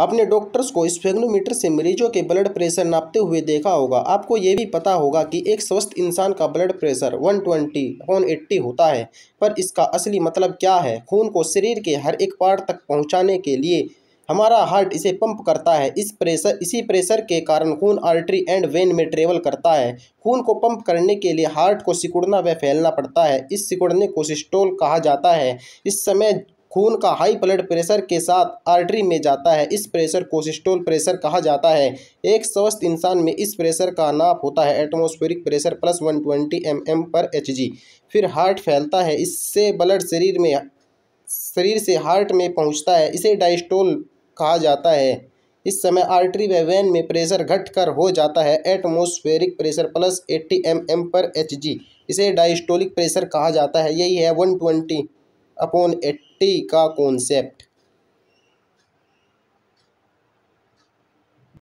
आपने डॉक्टर्स को स्फेग्नोमीटर से मरीजों के ब्लड प्रेशर नापते हुए देखा होगा। आपको ये भी पता होगा कि एक स्वस्थ इंसान का blood pressure 120 twenty upon eighty होता है, पर इसका असली मतलब क्या है? खून को शरीर के हर एक पार्ट तक पहुँचाने के लिए हमारा हार्ट इसे पंप करता है। इस प्रेशर, इसी प्रेशर के कारण खून आर्टरी एंड वेन में ट्रेवल करता है। खून को पंप करने के लिए हार्ट को सिकुड़ना व फैलना पड़ता है। इस सिकुड़ने को सिस्टोल कहा जाता है। इस समय खून का हाई ब्लड प्रेशर के साथ आर्टरी में जाता है। इस प्रेशर को सिस्टोल प्रेशर कहा जाता है। एक स्वस्थ इंसान में इस प्रेशर का नाप होता है atmospheric pressure plus one twenty M M पर एच जी फिर हार्ट फैलता है। इससे ब्लड शरीर में, शरीर से हार्ट में पहुँचता है। इसे डायस्टोल कहा जाता है। इस समय आर्टरी व वैन में प्रेशर घटकर हो जाता है। Atmospheric pressure plus eighty M M पर एच जी इसे डायस्टोलिक प्रेशर कहा जाता है। यही है वन ट्वेंटी अपॉन एट्टी। का कॉन्सेप्ट